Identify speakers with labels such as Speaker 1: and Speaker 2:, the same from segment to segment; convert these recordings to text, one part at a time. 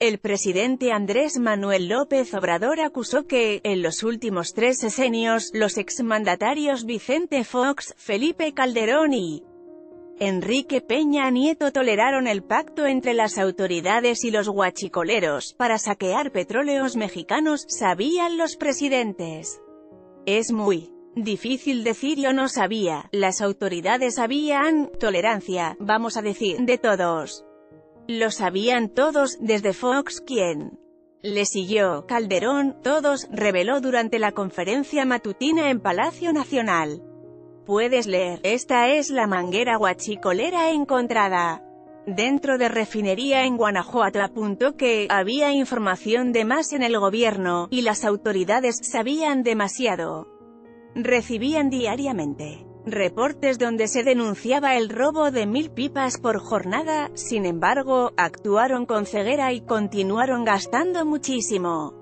Speaker 1: El presidente Andrés Manuel López Obrador acusó que, en los últimos tres sesenios, los exmandatarios Vicente Fox, Felipe Calderón y Enrique Peña Nieto toleraron el pacto entre las autoridades y los guachicoleros, para saquear petróleos mexicanos, sabían los presidentes. Es muy difícil decir yo no sabía, las autoridades sabían, tolerancia, vamos a decir, de todos. Lo sabían todos, desde Fox quien le siguió, Calderón, todos, reveló durante la conferencia matutina en Palacio Nacional. Puedes leer, esta es la manguera guachicolera encontrada dentro de refinería en Guanajuato apuntó que había información de más en el gobierno, y las autoridades sabían demasiado. Recibían diariamente reportes donde se denunciaba el robo de mil pipas por jornada, sin embargo, actuaron con ceguera y continuaron gastando muchísimo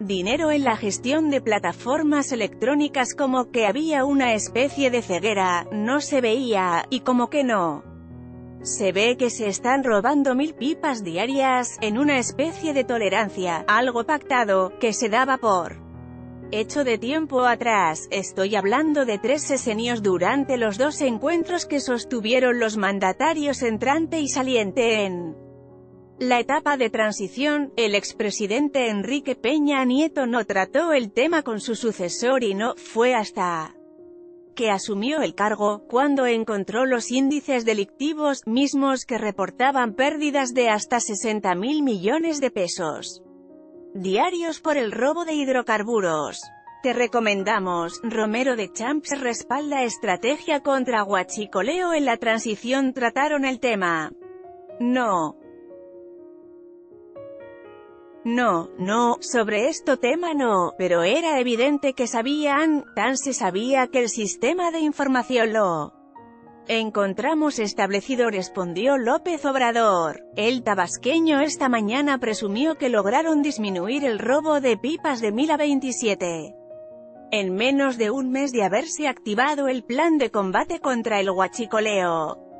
Speaker 1: dinero en la gestión de plataformas electrónicas como que había una especie de ceguera, no se veía, y como que no. Se ve que se están robando mil pipas diarias, en una especie de tolerancia, algo pactado, que se daba por hecho de tiempo atrás, estoy hablando de tres sesenios durante los dos encuentros que sostuvieron los mandatarios entrante y saliente en la etapa de transición, el expresidente Enrique Peña Nieto no trató el tema con su sucesor y no fue hasta que asumió el cargo, cuando encontró los índices delictivos, mismos que reportaban pérdidas de hasta 60 mil millones de pesos diarios por el robo de hidrocarburos. Te recomendamos, Romero de Champs respalda estrategia contra guachicoleo en la transición trataron el tema. No, no, no, sobre este tema no, pero era evidente que sabían, tan se sabía que el sistema de información lo encontramos establecido respondió López Obrador. El tabasqueño esta mañana presumió que lograron disminuir el robo de pipas de Mila 27. En menos de un mes de haberse activado el plan de combate contra el huachicoleo.